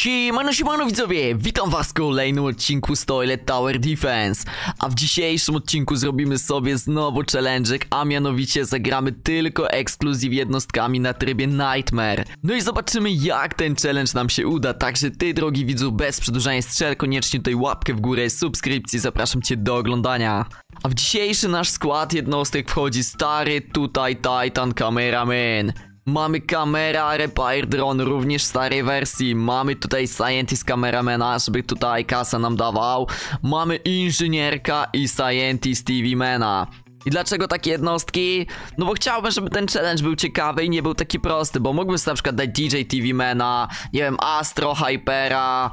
Siemano, siemano widzowie! Witam was w kolejnym odcinku z Toilet Tower Defense. A w dzisiejszym odcinku zrobimy sobie znowu challenge'ek, a mianowicie zagramy tylko ekskluzyw jednostkami na trybie Nightmare. No i zobaczymy jak ten challenge nam się uda, także ty drogi widzu, bez przedłużania strzel, koniecznie tutaj łapkę w górę, subskrypcji, zapraszam cię do oglądania. A w dzisiejszy nasz skład jednostek wchodzi stary tutaj Titan Cameraman. Mamy kamera Repair Drone również w starej wersji. Mamy tutaj Scientist Cameramana, żeby tutaj kasę nam dawał. Mamy Inżynierka i Scientist TV Mana. I dlaczego takie jednostki? No bo chciałbym, żeby ten challenge był ciekawy i nie był taki prosty, bo mógłbym sobie na przykład dać DJ TV Mana, nie wiem, Astro, Hypera,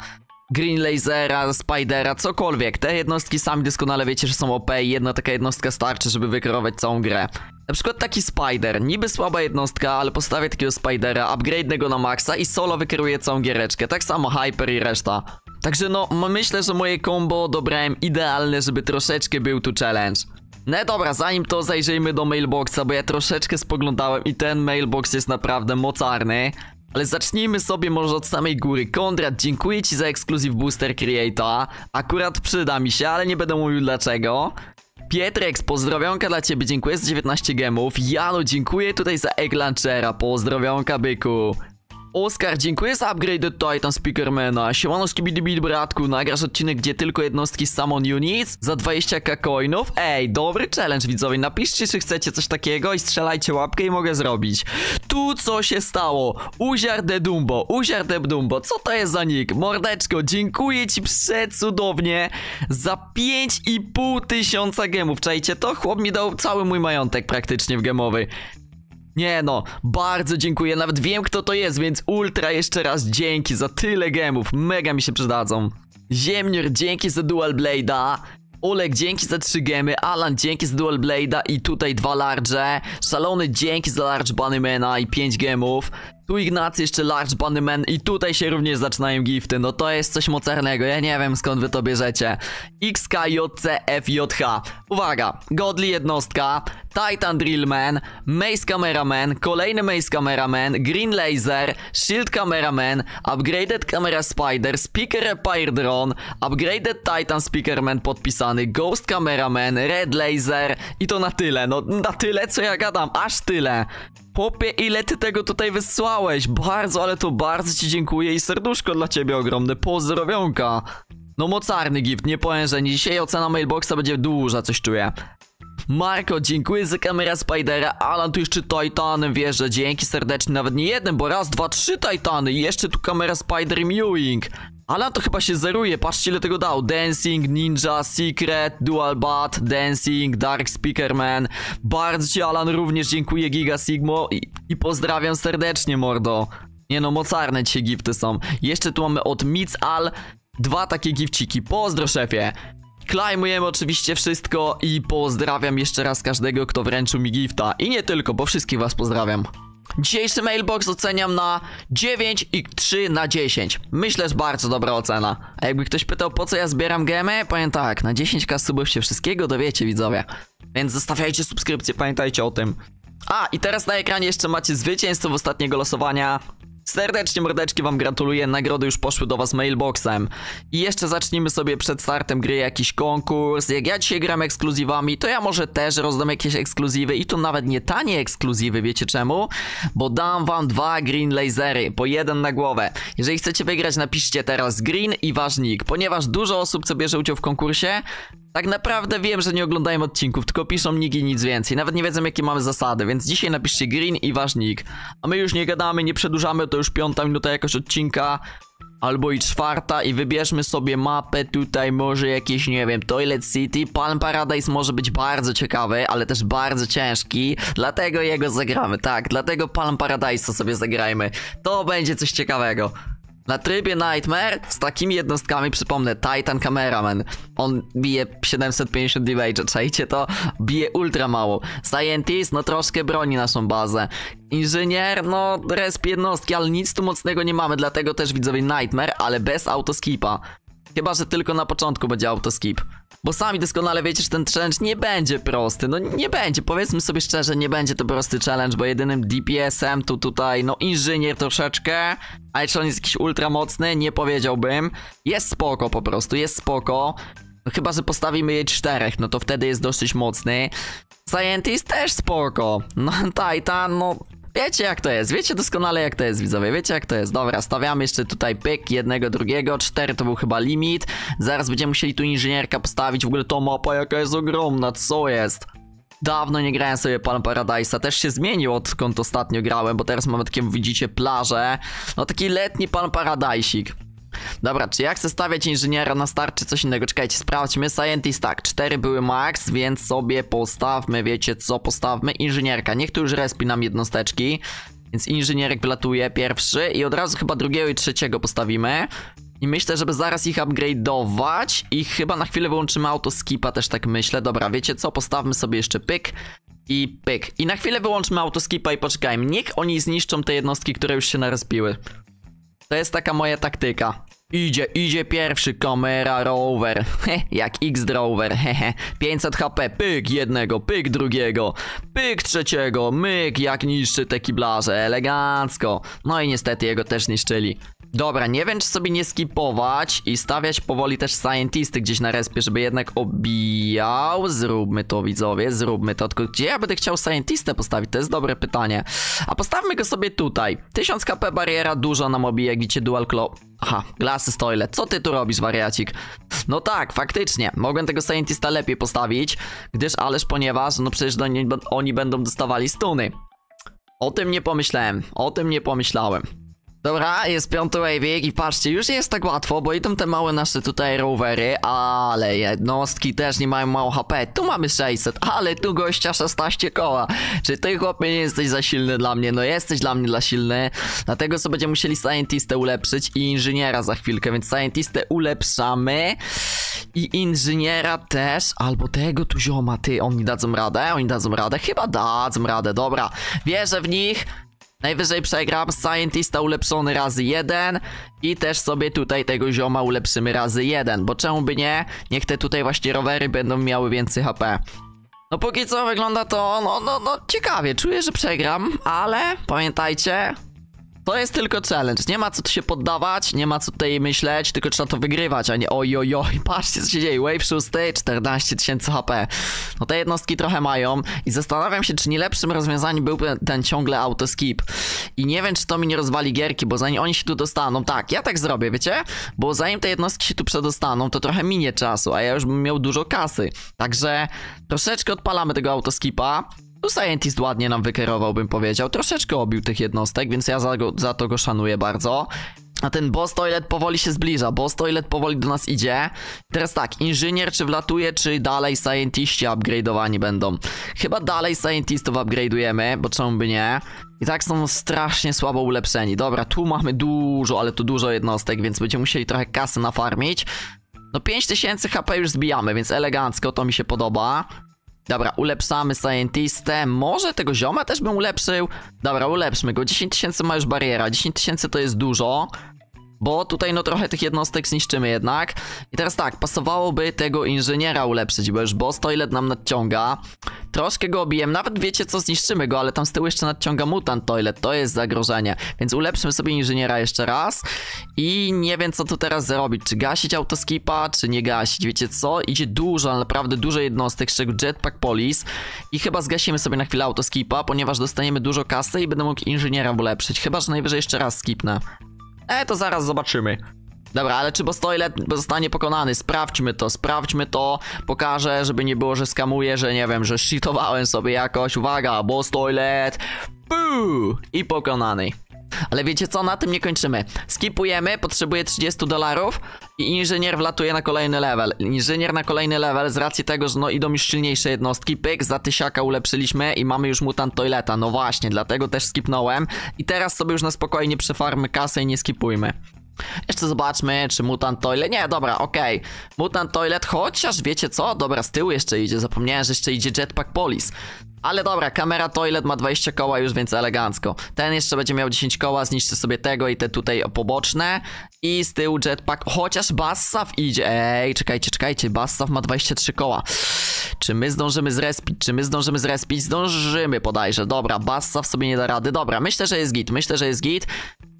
Green Lasera, Spidera, cokolwiek. Te jednostki sami doskonale wiecie, że są OP i jedna taka jednostka starczy, żeby wykierować całą grę. Na przykład taki Spider, niby słaba jednostka, ale postawię takiego Spidera, upgrade'nę go na maksa i solo wykieruje całą giereczkę. Tak samo Hyper i reszta. Także no, myślę, że moje combo dobrałem idealne, żeby troszeczkę był tu challenge. No dobra, zanim to zajrzyjmy do mailboxa, bo ja troszeczkę spoglądałem i ten mailbox jest naprawdę mocarny. Ale zacznijmy sobie może od samej góry. Konrad, dziękuję ci za ekskluzyw Booster Creator. Akurat przyda mi się, ale nie będę mówił dlaczego. Pietrek, pozdrowionka dla ciebie, dziękuję za 19 gemów. Jano, dziękuję tutaj za Egg Launchera, pozdrowionka byku. Oskar, dziękuję za upgrade do Titan Speakermana. Siemano skibidibid bratku, nagrasz odcinek, gdzie tylko jednostki Summon Units za 20k coinów? Ej, dobry challenge widzowie, napiszcie czy chcecie coś takiego i strzelajcie łapkę i mogę zrobić. Tu co się stało? Uziar de Dumbo, Uziar de Dumbo, co to jest za nick? Mordeczko, dziękuję ci przecudownie za 5,5 tysiąca gemów, czajcie to? Chłop mi dał cały mój majątek praktycznie w gemowy. Nie no, bardzo dziękuję, nawet wiem kto to jest, więc ultra jeszcze raz dzięki za tyle gemów, mega mi się przydadzą. Ziemnior, dzięki za Dual Blade'a. Olek, dzięki za 3 gemy, Alan, dzięki za Dual Blade'a i tutaj dwa large. Szalony, dzięki za Large Bunnymana i 5 gemów. Tu Ignacy jeszcze Large Bunnyman i tutaj się również zaczynają gifty, no to jest coś mocarnego, ja nie wiem skąd wy to bierzecie. XKJCFJH. Uwaga, Godly jednostka, Titan Drillman, Maze Cameraman, kolejny Maze Cameraman, Green Laser, Shield Cameraman, Upgraded Camera Spider, Speaker Repair Drone, Upgraded Titan Speakerman podpisany, Ghost Cameraman, Red Laser i to na tyle, no na tyle co ja gadam, aż tyle. Popie, ile ty tego tutaj wysłałeś? Bardzo, ale to bardzo ci dziękuję i serduszko dla ciebie ogromne, pozdrowionka. No mocarny gift, nie powiem, że nie. Dzisiaj ocena mailboxa będzie duża, coś czuję. Marko, dziękuję za kamera Spidera. Alan tu jeszcze Titanem wjeżdża. Dzięki serdecznie. Nawet nie jeden, bo raz, dwa, trzy Titany. I jeszcze tu kamera Spider Mewing. Alan to chyba się zeruje. Patrzcie ile tego dał. Dancing, Ninja, Secret, Dual Bat, Dancing, Dark Speakerman. Bardzo ci Alan również dziękuję Giga Sigmo i, i pozdrawiam serdecznie mordo. Nie no, mocarne dzisiaj gifty są. Jeszcze tu mamy od Mic Al dwa takie gifciki. Pozdro szefie. Klejmujemy oczywiście wszystko i pozdrawiam jeszcze raz każdego, kto wręczył mi gifta. I nie tylko, bo wszystkich was pozdrawiam. Dzisiejszy mailbox oceniam na 9 i 3 na 10. Myślę, że bardzo dobra ocena. A jakby ktoś pytał, po co ja zbieram gemy, powiem tak, na 10k subów się wszystkiego dowiecie, widzowie. Więc zostawiajcie subskrypcję, pamiętajcie o tym. A, i teraz na ekranie jeszcze macie zwycięzców ostatniego losowania. Serdecznie mordeczki wam gratuluję, nagrody już poszły do was mailboxem. I jeszcze zacznijmy sobie przed startem gry jakiś konkurs. Jak ja dzisiaj gram ekskluzywami, to ja może też rozdam jakieś ekskluzywy i to nawet nie tanie ekskluzywy, wiecie czemu? Bo dam wam dwa green lasery, po jeden na głowę. Jeżeli chcecie wygrać, napiszcie teraz green i wasz nick, ponieważ dużo osób, co bierze udział w konkursie, tak naprawdę wiem, że nie oglądają odcinków, tylko piszą nick i nic więcej. Nawet nie wiedzą, jakie mamy zasady, więc dzisiaj napiszcie green i wasz nick. A my już nie gadamy, nie przedłużamy, to już piąta minuta jakoś odcinka. Albo i czwarta i wybierzmy sobie mapę tutaj, może jakieś, nie wiem, Toilet City. Palm Paradise może być bardzo ciekawy, ale też bardzo ciężki, dlatego jego zagramy, tak, dlatego Palm Paradise sobie zagrajmy. To będzie coś ciekawego. Na trybie Nightmare z takimi jednostkami, przypomnę, Titan Cameraman. On bije 750 damage, czajcie to? Bije ultra mało. Scientist, no troszkę broni naszą bazę. Inżynier, no resp jednostki, ale nic tu mocnego nie mamy, dlatego też widzowie Nightmare, ale bez autoskipa. Chyba, że tylko na początku będzie autoskip. Bo sami doskonale wiecie, że ten challenge nie będzie prosty. No nie będzie, powiedzmy sobie szczerze, nie będzie to prosty challenge, bo jedynym DPS-em tu tutaj, no inżynier troszeczkę. Ale czy on jest jakiś ultra mocny? Nie powiedziałbym. Jest spoko po prostu, jest spoko. No chyba, że postawimy jej czterech, no to wtedy jest dosyć mocny. Scientist też spoko. No Titan, no Wiecie jak to jest, wiecie doskonale jak to jest widzowie, wiecie jak to jest. Dobra, stawiamy jeszcze tutaj pyk jednego, drugiego, cztery to był chyba limit. Zaraz będziemy musieli tu inżynierka postawić, w ogóle to mapa jaka jest ogromna, co jest? Dawno nie grałem sobie Palm Paradise'a, też się zmienił odkąd ostatnio grałem, bo teraz mamy takie, widzicie, plaże. No taki letni Palm Paradise'ik. Dobra, czy ja chcę stawiać inżyniera na start, czy coś innego? Czekajcie, sprawdźmy. Scientist, tak, cztery były max, więc sobie postawmy, wiecie co, postawmy inżynierka. Niech tu już respi nam jednosteczki. Więc inżynierek wlatuje pierwszy i od razu chyba drugiego i trzeciego postawimy. I myślę, żeby zaraz ich upgrade'ować i chyba na chwilę wyłączymy autoskipa, też tak myślę. Dobra, wiecie co, postawmy sobie jeszcze pyk i pyk. I na chwilę wyłączmy autoskipa i poczekajmy. Niech oni zniszczą te jednostki, które już się narespiły. To jest taka moja taktyka. Idzie, idzie pierwszy kamera rover. He, jak X-Drover, hehe. 500 HP, pyk jednego, pyk drugiego, pyk trzeciego, myk jak niszczy te kiblarze, elegancko. No i niestety jego też niszczyli. Dobra, nie wiem czy sobie nie skipować i stawiać powoli też scientisty gdzieś na respie, żeby jednak obijał. Zróbmy to widzowie, zróbmy to. Tylko gdzie ja będę chciał scientistę postawić? To jest dobre pytanie. A postawmy go sobie tutaj. 1000 KP bariera, dużo nam obije, gicie dual claw. Aha, glasses toilet. Co ty tu robisz, wariacik? No tak, faktycznie. Mogłem tego scientista lepiej postawić, gdyż ależ ponieważ, no przecież oni będą dostawali stuny. O tym nie pomyślałem, o tym nie pomyślałem. Dobra, jest piąty wave'ik i patrzcie, już nie jest tak łatwo, bo idą te małe nasze tutaj rowery, ale jednostki też nie mają mało HP. Tu mamy 600, ale tu gościa 16 koła. Czy ty chłopie nie jesteś za silny dla mnie? No jesteś dla mnie dla silny, dlatego sobie będziemy musieli scientistę ulepszyć i inżyniera za chwilkę, więc scientistę ulepszamy i inżyniera też, albo tego tu zioma, ty, oni dadzą radę? Oni dadzą radę? Chyba dadzą radę, dobra. Wierzę w nich. Najwyżej przegram, Scientista ulepszony razy jeden i też sobie tutaj tego zioma ulepszymy razy jeden, bo czemu by nie? Niech te tutaj właśnie rowery będą miały więcej HP. No póki co wygląda to, no, no, no ciekawie, czuję, że przegram, ale pamiętajcie, to jest tylko challenge, nie ma co tu się poddawać, nie ma co tutaj myśleć, tylko trzeba to wygrywać, a nie oj oj oj, patrzcie co się dzieje, wave 6, 14 tysięcy HP. No te jednostki trochę mają i zastanawiam się, czy nie lepszym rozwiązaniem byłby ten ciągle autoskip. I nie wiem, czy to mi nie rozwali gierki, bo zanim oni się tu dostaną, tak, ja tak zrobię, wiecie? Bo zanim te jednostki się tu przedostaną, to trochę minie czasu, a ja już bym miał dużo kasy. Także troszeczkę odpalamy tego autoskipa. Tu Scientist ładnie nam wykierował, bym powiedział. Troszeczkę obił tych jednostek, więc ja za, go, za to go szanuję bardzo. A ten boss toilet powoli się zbliża, boss toilet powoli do nas idzie. Teraz tak, inżynier czy wlatuje, czy dalej scientiści upgrade'owani będą? Chyba dalej scientistów upgrade'ujemy, bo czemu by nie? I tak są strasznie słabo ulepszeni. Dobra, tu mamy dużo, ale tu dużo jednostek, więc będziemy musieli trochę kasy nafarmić. No 5000 HP już zbijamy, więc elegancko, to mi się podoba. Dobra, ulepszamy Scientistę. Może tego zioma też bym ulepszył? Dobra, ulepszmy go. 10 tysięcy ma już bariera. 10 tysięcy to jest dużo. Bo tutaj no trochę tych jednostek zniszczymy jednak. I teraz tak, pasowałoby tego inżyniera ulepszyć, bo już boss toilet nam nadciąga. Troszkę go obijem, nawet wiecie co, zniszczymy go, ale tam z tyłu jeszcze nadciąga mutant toilet, to jest zagrożenie. Więc ulepszymy sobie inżyniera jeszcze raz. I nie wiem co tu teraz zrobić, czy gasić autoskipa, czy nie gasić. Wiecie co, idzie dużo, naprawdę dużo jednostek, czego jetpack police. I chyba zgasimy sobie na chwilę autoskipa, ponieważ dostaniemy dużo kasy i będę mógł inżyniera ulepszyć. Chyba, że najwyżej jeszcze raz skipnę. E, to zaraz zobaczymy. Dobra, ale czy boss toilet zostanie pokonany? Sprawdźmy to, sprawdźmy to. Pokażę, żeby nie było, że skamuję, że nie wiem, że shitowałem sobie jakoś. Uwaga, boss toilet. Puu! I pokonany. Ale wiecie co, na tym nie kończymy. Skipujemy, potrzebuję 30 dolarów i inżynier wlatuje na kolejny level. Inżynier na kolejny level z racji tego, że no idą już silniejsze jednostki. Pyk, za tysiaka ulepszyliśmy i mamy już mutant toileta. No właśnie, dlatego też skipnąłem. I teraz sobie już na spokojnie przefarmy kasę i nie skipujmy. Jeszcze zobaczmy, czy Mutant Toilet... Nie, dobra, okej. Mutant Toilet, chociaż wiecie co? Dobra, z tyłu jeszcze idzie. Zapomniałem, że jeszcze idzie Jetpack Police. Ale dobra, kamera Toilet ma 20 koła już, więc elegancko. Ten jeszcze będzie miał 10 koła, zniszczy sobie tego i te tutaj poboczne. I z tyłu Jetpack, chociaż Bassav idzie. Ej, czekajcie, czekajcie, Bassav ma 23 koła. Czy my zdążymy zrespić? Czy my zdążymy zrespić? Zdążymy podajże. Dobra, Bassav sobie nie da rady. Dobra, myślę, że jest git, myślę, że jest git.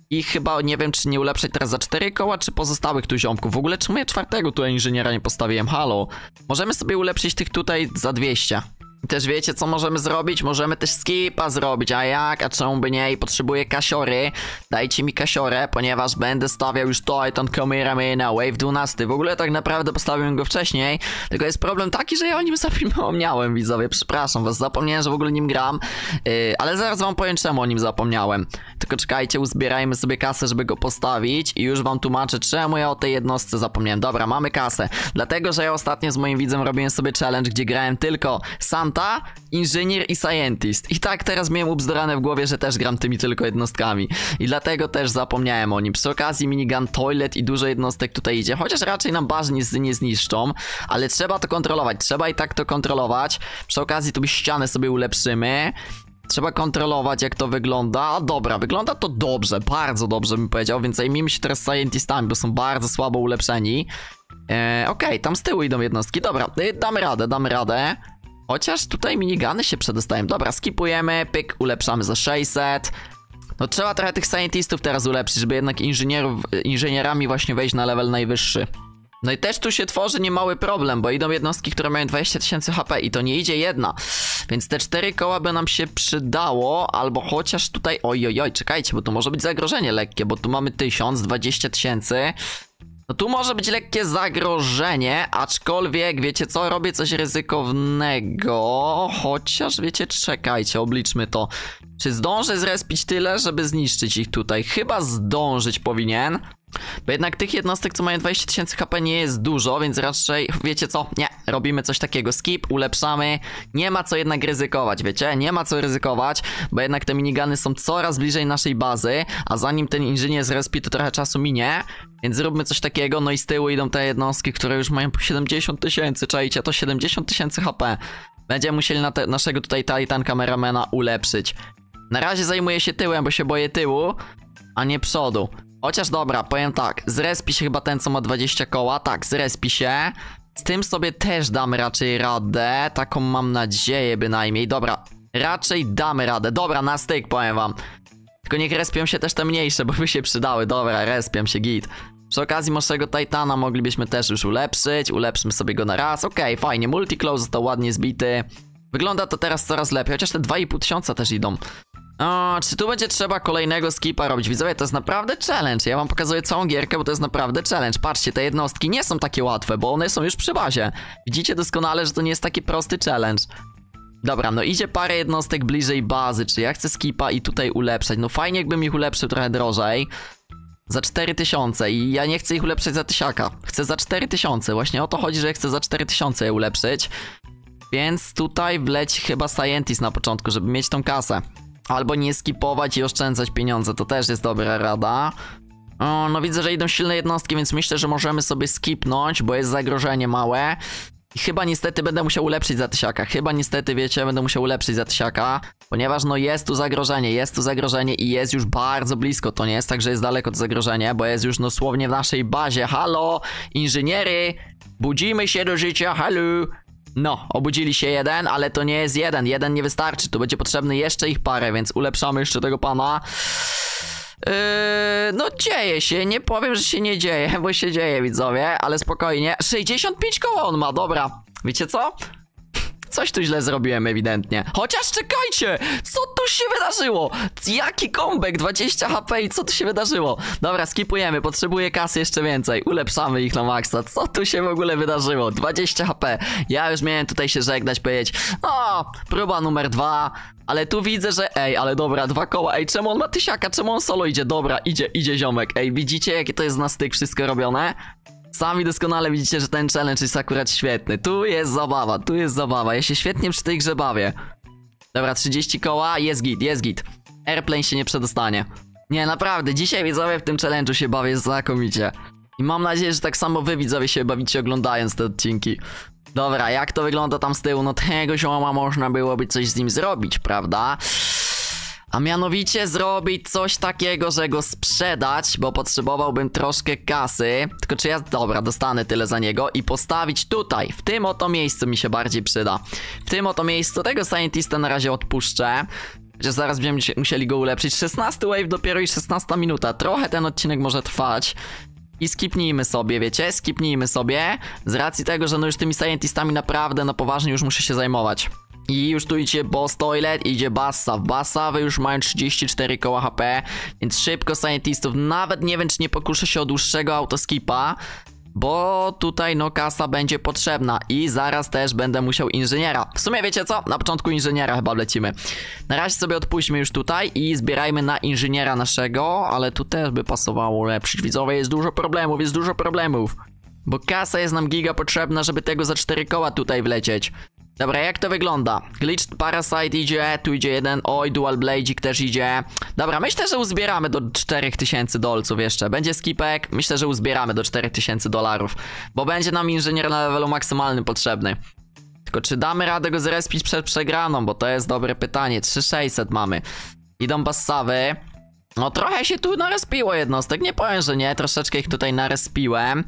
I chyba nie wiem, czy nie ulepszyć teraz za 4 koła, czy pozostałych tu ziomków. W ogóle czemu ja czwartego tu inżyniera nie postawiłem? Halo. Możemy sobie ulepszyć tych tutaj za 200. Też wiecie, co możemy zrobić? Możemy też skipa zrobić, a jak? A czemu by nie? I potrzebuję kasiory. Dajcie mi kasiorę, ponieważ będę stawiał już Titan Kameramana Wave 12. W ogóle tak naprawdę postawiłem go wcześniej, tylko jest problem taki, że ja o nim zapomniałem, widzowie. Przepraszam was, zapomniałem, że w ogóle nim gram, yy, ale zaraz wam powiem, czemu o nim zapomniałem. Tylko czekajcie, uzbierajmy sobie kasę, żeby go postawić i już wam tłumaczę, czemu ja o tej jednostce zapomniałem. Dobra, mamy kasę. Dlatego, że ja ostatnio z moim widzem robiłem sobie challenge, gdzie grałem tylko Santa, Inżynier i Scientist. I tak teraz miałem ubzdurane w głowie, że też gram tymi tylko jednostkami. I dlatego też zapomniałem o nim. Przy okazji minigun Toilet i dużo jednostek tutaj idzie, chociaż raczej nam bazy nie, zniszczą, ale trzeba to kontrolować. Trzeba i tak to kontrolować. Przy okazji tu ścianę sobie ulepszymy. Trzeba kontrolować, jak to wygląda. A dobra, wygląda to dobrze, bardzo dobrze bym powiedział, więc zajmijmy się teraz scientistami, bo są bardzo słabo ulepszeni. Eee, Okej, tam z tyłu idą jednostki. Dobra, y, damy radę, damy radę. Chociaż tutaj minigany się przedostają. Dobra, skipujemy, pyk, ulepszamy za 600. No trzeba trochę tych scientistów teraz ulepszyć, żeby jednak inżynierów, inżynierami właśnie wejść na level najwyższy. No i też tu się tworzy niemały problem, bo idą jednostki, które mają 20 tysięcy HP i to nie idzie jedna. Więc te cztery koła by nam się przydało, albo chociaż tutaj... Oj, oj, oj, czekajcie, bo tu może być zagrożenie lekkie, bo tu mamy 1000, 20 tysięcy. No tu może być lekkie zagrożenie, aczkolwiek wiecie co, robię coś ryzykownego, chociaż wiecie, czekajcie, obliczmy to. Czy zdążę zrespić tyle, żeby zniszczyć ich tutaj? Chyba zdążyć powinien. Bo jednak tych jednostek, co mają 20 tysięcy HP nie jest dużo, więc raczej, wiecie co, nie, robimy coś takiego, skip, ulepszamy, nie ma co jednak ryzykować, wiecie, nie ma co ryzykować, bo jednak te minigany są coraz bliżej naszej bazy, a zanim ten inżynier zrespi, to trochę czasu minie, więc zróbmy coś takiego, no i z tyłu idą te jednostki, które już mają po 70 tysięcy, czajcie, to 70 tysięcy HP. Będziemy musieli na te, naszego tutaj Titan kameramana ulepszyć. Na razie zajmuję się tyłem, bo się boję tyłu, a nie przodu. Chociaż dobra, powiem tak, zrespi się chyba ten, co ma 20 koła, tak, zrespi się. Z tym sobie też damy raczej radę, taką mam nadzieję bynajmniej. Dobra, raczej damy radę. Dobra, na styk powiem wam. Tylko niech respią się też te mniejsze, bo by się przydały. Dobra, respią się, git. Przy okazji naszego Titana moglibyśmy też już ulepszyć. Ulepszymy sobie go na raz. Okej, okay, fajnie. Multiclose został ładnie zbity. Wygląda to teraz coraz lepiej, chociaż te 2,5 tysiąca też idą. O, czy tu będzie trzeba kolejnego skipa robić? Widzowie, to jest naprawdę challenge. Ja wam pokazuję całą gierkę, bo to jest naprawdę challenge. Patrzcie, te jednostki nie są takie łatwe, bo one są już przy bazie. Widzicie doskonale, że to nie jest taki prosty challenge. Dobra, no idzie parę jednostek bliżej bazy, czy ja chcę skipa i tutaj ulepszać. No fajnie jakbym ich ulepszył trochę drożej. Za 4000 i ja nie chcę ich ulepszać za tysiaka. Chcę za 4000. Właśnie o to chodzi, że ja chcę za 4000 je ulepszyć. Więc tutaj wleć chyba Scientist na początku, żeby mieć tą kasę. Albo nie skipować i oszczędzać pieniądze, to też jest dobra rada. O, no widzę, że idą silne jednostki, więc myślę, że możemy sobie skipnąć, bo jest zagrożenie małe. I chyba niestety będę musiał ulepszyć za tysiaka. Chyba niestety, wiecie, będę musiał ulepszyć za tysiaka. Ponieważ no jest tu zagrożenie, jest tu zagrożenie i jest już bardzo blisko. To nie jest tak, że jest daleko to zagrożenie, bo jest już dosłownie w naszej bazie. Halo, inżyniery, budzimy się do życia, halo. No, obudzili się jeden, ale to nie jest jeden. Jeden nie wystarczy. Tu będzie potrzebny jeszcze ich parę, więc ulepszamy jeszcze tego pana. Yy, no dzieje się, nie powiem, że się nie dzieje, bo się dzieje widzowie, ale spokojnie. 65 koła on ma, dobra. Wiecie co? Coś tu źle zrobiłem ewidentnie. Chociaż czekajcie! Co tu się wydarzyło? Jaki comeback? 20 HP i co tu się wydarzyło? Dobra, skipujemy. Potrzebuję kasy jeszcze więcej. Ulepszamy ich na maksa. Co tu się w ogóle wydarzyło? 20 HP. Ja już miałem tutaj się żegnać, powiedzieć o, próba numer dwa. Ale tu widzę, że ej, ale dobra, dwa koła. Ej, czemu on ma tysiaka? Czemu on solo idzie? Dobra, idzie, idzie ziomek. Ej, widzicie jakie to jest na styk wszystko robione? Sami doskonale widzicie, że ten challenge jest akurat świetny. Tu jest zabawa, tu jest zabawa. Ja się świetnie przy tej grze bawię. Dobra, 30 koła, jest git, jest git. Airplane się nie przedostanie. Nie, naprawdę, dzisiaj widzowie w tym challenge'u się bawię znakomicie. I mam nadzieję, że tak samo wy widzowie się bawicie oglądając te odcinki. Dobra, jak to wygląda tam z tyłu? No tego zioma można byłoby coś z nim zrobić, prawda? A mianowicie zrobić coś takiego, że go sprzedać, bo potrzebowałbym troszkę kasy. Tylko czy ja, dobra, dostanę tyle za niego i postawić tutaj, w tym oto miejscu mi się bardziej przyda. W tym oto miejscu tego Scientista na razie odpuszczę. Że zaraz będziemy musieli go ulepszyć. 16 wave dopiero i 16 minuta. Trochę ten odcinek może trwać. I skipnijmy sobie, wiecie? Skipnijmy sobie. Z racji tego, że no już tymi scientistami naprawdę na poważnie już muszę się zajmować. I już tu idzie boss toilet, idzie Bassa. Bassawy już mają 34 koła HP, więc szybko scientistów. Nawet nie wiem, czy nie pokuszę się o dłuższego autoskipa. Bo tutaj no kasa będzie potrzebna i zaraz też będę musiał inżyniera. W sumie wiecie co? Na początku inżyniera chyba lecimy. Na razie sobie odpuśćmy już tutaj i zbierajmy na inżyniera naszego, ale tu też by pasowało ulepszyć. Widzowie, jest dużo problemów, jest dużo problemów. Bo kasa jest nam giga potrzebna, żeby tego za cztery koła tutaj wlecieć. Dobra, jak to wygląda? Glitch Parasite idzie, tu idzie jeden, oj, Dual Bladzik też idzie. Dobra, myślę, że uzbieramy do 4000 dolców jeszcze. Będzie skipek, myślę, że uzbieramy do 4000 dolarów. Bo będzie nam inżynier na levelu maksymalnym potrzebny. Tylko czy damy radę go zrespić przed przegraną, bo to jest dobre pytanie. 3600 mamy. Idą bassawy. No trochę się tu narespiło jednostek, nie powiem, że nie, troszeczkę ich tutaj narespiłem.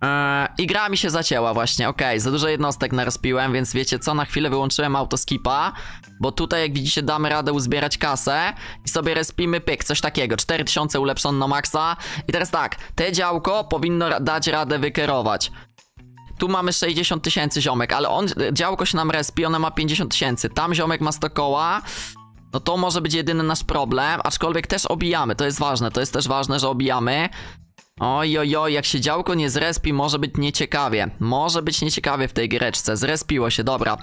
Eee, I gra mi się zacięła właśnie, okej, za dużo jednostek narespiłem, więc wiecie co, na chwilę wyłączyłem autoskipa, bo tutaj jak widzicie damy radę uzbierać kasę i sobie respimy pyk, coś takiego, 4000 ulepszone na maksa i teraz tak, te działko powinno dać radę wykierować. Tu mamy 60 tysięcy ziomek, ale on, działko się nam respi, ona ma 50 tysięcy, tam ziomek ma 100 koła, no to może być jedyny nasz problem, aczkolwiek też obijamy, to jest ważne, to jest też ważne, że obijamy. Oj, oj, oj, jak się działko nie zrespi, może być nieciekawie. Może być nieciekawie w tej giereczce. Zrespiło się, dobra.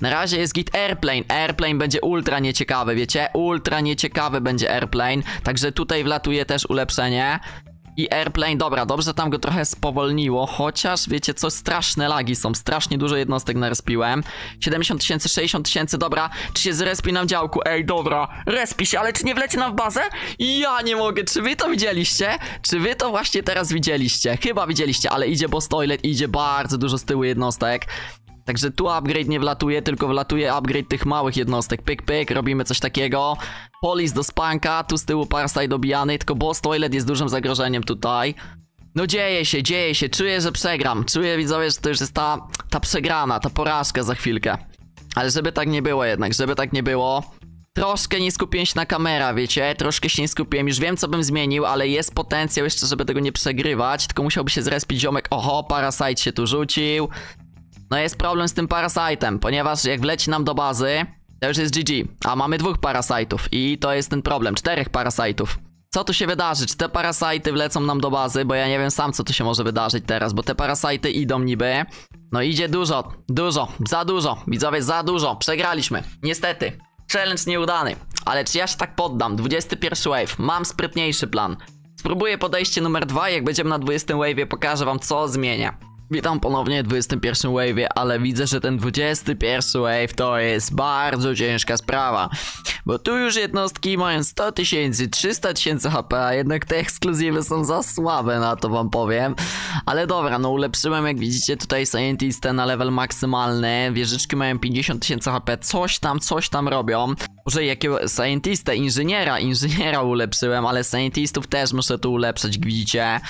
Na razie jest git Airplane. Airplane będzie ultra nieciekawy, wiecie? Ultra nieciekawy będzie Airplane. Także tutaj wlatuje też ulepszenie. I Airplane, dobra, dobrze tam go trochę spowolniło, chociaż wiecie co, straszne lagi są, strasznie dużo jednostek narespiłem. 70 tysięcy, 60 tysięcy, dobra, czy się zrespi nam działku? Ej, dobra, respi się, ale czy nie wleci nam w bazę? Ja nie mogę, czy wy to widzieliście? Czy wy to właśnie teraz widzieliście? Chyba widzieliście, ale idzie boss toilet, idzie bardzo dużo z tyłu jednostek. Także tu upgrade nie wlatuje, tylko wlatuje upgrade tych małych jednostek. Pyk, pyk, robimy coś takiego. Polis do spanka, tu z tyłu Parasite dobijany, tylko boss toilet jest dużym zagrożeniem tutaj. No dzieje się, dzieje się, czuję, że przegram. Czuję, widzowie, że to już jest ta, ta przegrana, ta porażka za chwilkę. Ale żeby tak nie było jednak, żeby tak nie było. Troszkę nie skupiłem się na kamera, wiecie? Troszkę się nie skupiłem. Już wiem, co bym zmienił, ale jest potencjał jeszcze, żeby tego nie przegrywać. Tylko musiałby się zrespić ziomek. Oho, Parasite się tu rzucił. No jest problem z tym Parasite'em, ponieważ jak wleci nam do bazy, to już jest GG. A mamy dwóch Parasite'ów i to jest ten problem, czterech Parasite'ów. Co tu się wydarzy? Czy te Parasite'y wlecą nam do bazy? Bo ja nie wiem sam, co tu się może wydarzyć teraz, bo te Parasite'y idą niby. No idzie dużo, dużo, za dużo. Widzowie, za dużo. Przegraliśmy. Niestety. Challenge nieudany. Ale czy ja się tak poddam? 21 wave. Mam sprytniejszy plan. Spróbuję podejście numer dwa i jak będziemy na 20 wave'ie pokażę wam co zmienia. Witam ponownie w 21 wave'ie, ale widzę, że ten 21 wave to jest bardzo ciężka sprawa. Bo tu już jednostki mają 100 tysięcy, 300 tysięcy HP, a jednak te ekskluzywy są za słabe, na to wam powiem. Ale dobra, no ulepszyłem jak widzicie tutaj Scientistę na level maksymalny, wieżyczki mają 50 tysięcy HP, coś tam, coś tam robią. Może jakiego Scientistę, inżyniera, inżyniera ulepszyłem, ale Scientistów też muszę tu ulepszać, jak widzicie.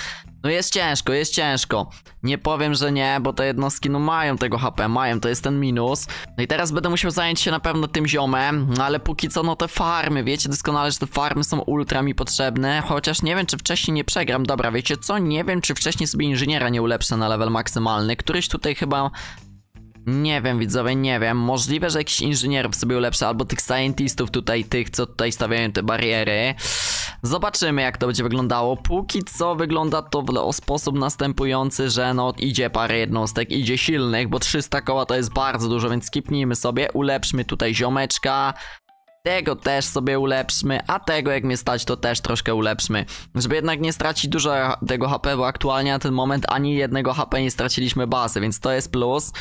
No jest ciężko, jest ciężko. Nie powiem, że nie, bo te jednostki no mają tego HP, mają, to jest ten minus. No i teraz będę musiał zająć się na pewno tym ziomem, no ale póki co no te farmy, wiecie doskonale, że te farmy są ultra mi potrzebne, chociaż nie wiem, czy wcześniej nie przegram. Dobra, wiecie co, nie wiem, czy wcześniej sobie inżyniera nie ulepszę na level maksymalny. Któryś tutaj chyba... Nie wiem, widzowie, nie wiem. Możliwe, że jakiś inżynierów sobie ulepszę, albo tych scientistów tutaj, tych, co tutaj stawiają te bariery. Zobaczymy, jak to będzie wyglądało. Póki co wygląda to w sposób następujący, że no idzie parę jednostek, idzie silnych, bo 300 koła to jest bardzo dużo, więc skipnijmy sobie, ulepszmy tutaj ziomeczka. Tego też sobie ulepszmy, a tego jak mnie stać to też troszkę ulepszmy. Żeby jednak nie stracić dużo tego HP, bo aktualnie na ten moment ani jednego HP nie straciliśmy bazy, więc to jest plus.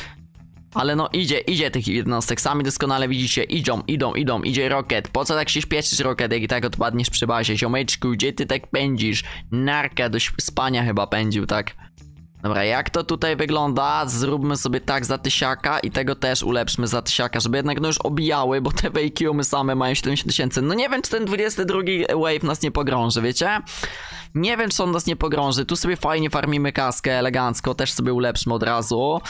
Ale no idzie, idzie tych jednostek, sami doskonale widzicie, idą, idą, idą, idzie Rocket. Po co tak się śpieszysz Rocket, jak i tak odpadniesz przy bazie? Ziomeczku, gdzie ty tak pędzisz? Narka do spania chyba pędził, tak? Dobra, jak to tutaj wygląda? Zróbmy sobie tak za tysiaka i tego też ulepszmy za tysiaka, żeby jednak no już obijały, bo te vacuumy same mają 70 tysięcy. No nie wiem, czy ten 22 wave nas nie pogrąży, wiecie? Nie wiem, czy on nas nie pogrąży. Tu sobie fajnie farmimy kaskę, elegancko, też sobie ulepszmy od razu.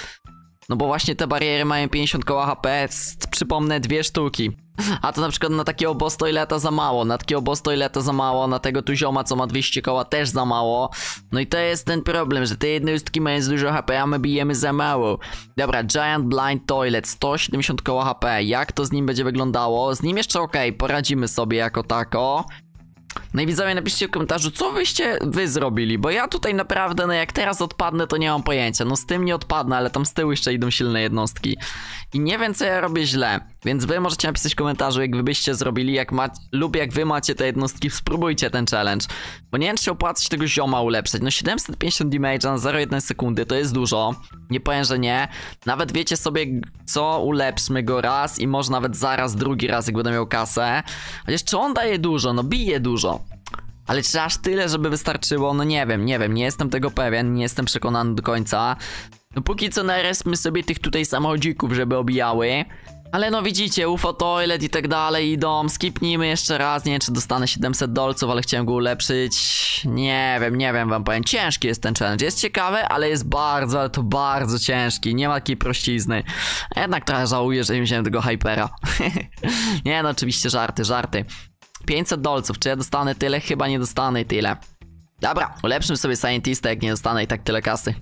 No bo właśnie te bariery mają 50 koła HP, przypomnę, dwie sztuki. A to na przykład na takiego boss toileta za mało, na takiego boss toileta za mało, na tego tu zioma, co ma 200 koła też za mało. No i to jest ten problem, że te jednostki mają dużo HP, a my bijemy za mało. Dobra, Giant Blind Toilet, 170 koła HP, jak to z nim będzie wyglądało? Z nim jeszcze okej, poradzimy sobie jako tako. No i widzowie, napiszcie w komentarzu, co wyście wy zrobili, bo ja tutaj naprawdę, no jak teraz odpadnę, to nie mam pojęcia. No z tym nie odpadnę, ale tam z tyłu jeszcze idą silne jednostki. I nie wiem, co ja robię źle. Więc wy możecie napisać w komentarzu, jak wy byście zrobili, jak lub jak wy macie te jednostki, spróbujcie ten challenge. Bo nie wiem, czy się tego zioma ulepszyć. No 750 damage na 0,1 sekundy, to jest dużo. Nie powiem, że nie. Nawet wiecie sobie, co, ulepszmy go raz i może nawet zaraz drugi raz, jak będę miał kasę. Chociaż czy on daje dużo? No bije dużo. Ale czy aż tyle, żeby wystarczyło? No nie wiem, nie wiem, nie jestem tego pewien, nie jestem przekonany do końca. No póki co nareszmy sobie tych tutaj samochodzików, żeby obijały. Ale no widzicie, UFO Toilet i tak dalej idą, skipnijmy jeszcze raz, nie wiem czy dostanę 700 dolców, ale chciałem go ulepszyć. Nie wiem, nie wiem wam powiem, ciężki jest ten challenge, jest ciekawy, ale jest bardzo, ale to bardzo ciężki, nie ma takiej prościzny. A jednak trochę żałuję, że nie wziąłem tego Hypera. nie no, oczywiście żarty, żarty. 500 dolców, czy ja dostanę tyle? Chyba nie dostanę tyle. Dobra, ulepszmy sobie Scientista, jak nie dostanę i tak tyle kasy.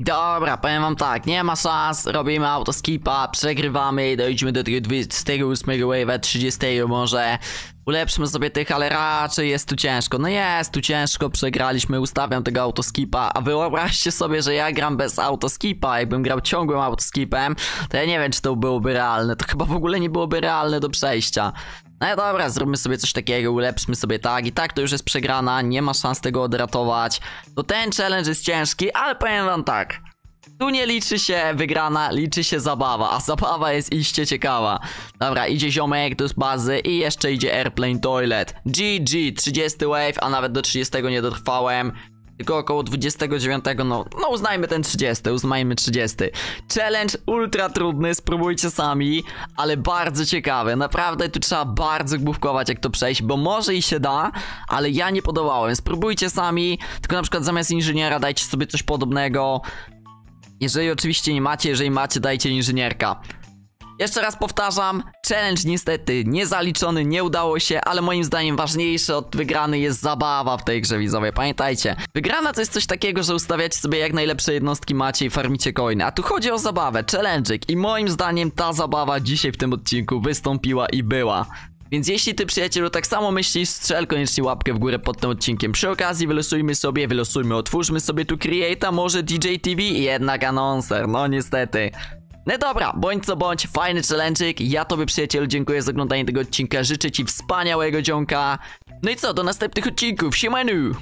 Dobra, powiem wam tak, nie ma szans, robimy autoskipa, przegrywamy, dojdźmy do tego 28 wave'a, 30 może. Ulepszmy sobie tych, ale raczej jest tu ciężko. No jest tu ciężko, przegraliśmy, ustawiam tego autoskipa, a wyobraźcie sobie, że ja gram bez autoskipa, jakbym grał ciągłym autoskipem, to ja nie wiem, czy to byłoby realne, to chyba w ogóle nie byłoby realne do przejścia. No dobra, zróbmy sobie coś takiego, ulepszmy sobie tak. I tak to już jest przegrana, nie ma szans tego odratować. To ten challenge jest ciężki, ale powiem wam tak. Tu nie liczy się wygrana, liczy się zabawa, a zabawa jest iście ciekawa. Dobra, idzie ziomek do bazy i jeszcze idzie Airplane Toilet. GG, 30 wave, a nawet do 30 nie dotrwałem. Tylko około 29, no, no uznajmy ten 30, uznajmy 30. Challenge ultra trudny, spróbujcie sami, ale bardzo ciekawy. Naprawdę tu trzeba bardzo główkować jak to przejść, bo może i się da, ale ja nie podołałem. Spróbujcie sami, tylko na przykład zamiast inżyniera dajcie sobie coś podobnego. Jeżeli oczywiście nie macie, jeżeli macie, dajcie inżynierka. Jeszcze raz powtarzam, challenge niestety niezaliczony, nie udało się, ale moim zdaniem ważniejsze od wygrany jest zabawa w tej grze widzowie, pamiętajcie. Wygrana to jest coś takiego, że ustawiacie sobie jak najlepsze jednostki macie i farmicie coiny, a tu chodzi o zabawę, challenge'ik i moim zdaniem ta zabawa dzisiaj w tym odcinku wystąpiła i była. Więc jeśli ty przyjacielu tak samo myślisz, strzel koniecznie łapkę w górę pod tym odcinkiem. Przy okazji wylosujmy sobie, wylosujmy, otwórzmy sobie tu Create'a, może DJ TV i jednak anonser, no niestety. No dobra, bądź co bądź, fajny challenge'ik. Ja tobie przyjacielu dziękuję za oglądanie tego odcinka, życzę ci wspaniałego dzionka. No i co, do następnych odcinków, siemanu!